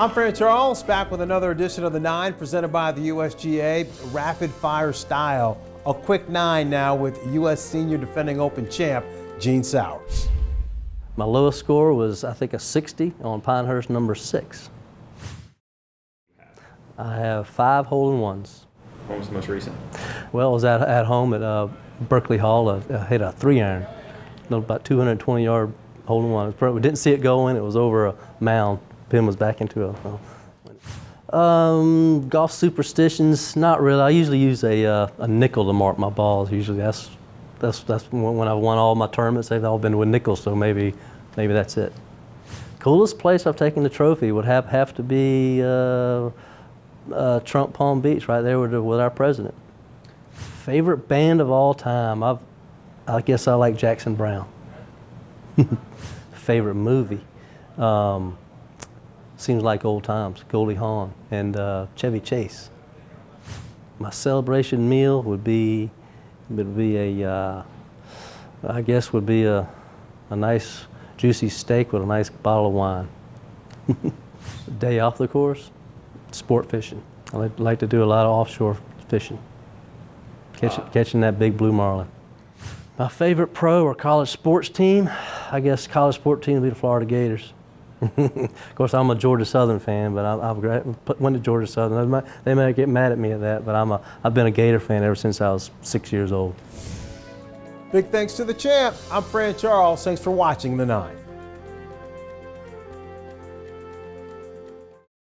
I'm Fran Charles, back with another edition of the Nine presented by the USGA Rapid Fire Style. A quick nine now with U.S. Senior Defending Open Champ Gene Sauers. My lowest score was, I think, a 60 on Pinehurst number six. I have five hole in ones. What was the most recent? Well, I was at, at home at uh, Berkeley Hall. I, I hit a three iron, about 220 yard hole in one. We didn't see it going. It was over a mound. Pin was back into a. Um, golf superstitions, not really. I usually use a, uh, a nickel to mark my balls. Usually that's that's that's when I've won all my tournaments. They've all been with nickels, so maybe maybe that's it. Coolest place I've taken the trophy would have have to be uh, uh, Trump Palm Beach, right there with, with our president. Favorite band of all time? I've, I guess I like Jackson Browne. Favorite movie? Um, seems like old times. Goldie Hawn and uh, Chevy Chase. My celebration meal would be would be a uh, I guess would be a a nice juicy steak with a nice bottle of wine. Day off the course, sport fishing. I like, like to do a lot of offshore fishing, Catch, catching that big blue marlin. My favorite pro or college sports team, I guess college sport team would be the Florida Gators. Of course, I'm a Georgia Southern fan, but I, have went to Georgia Southern. They might, they might get mad at me at that, but I'm a, I've been a Gator fan ever since I was six years old. Big thanks to the champ. I'm Fran Charles. Thanks for watching The Nine.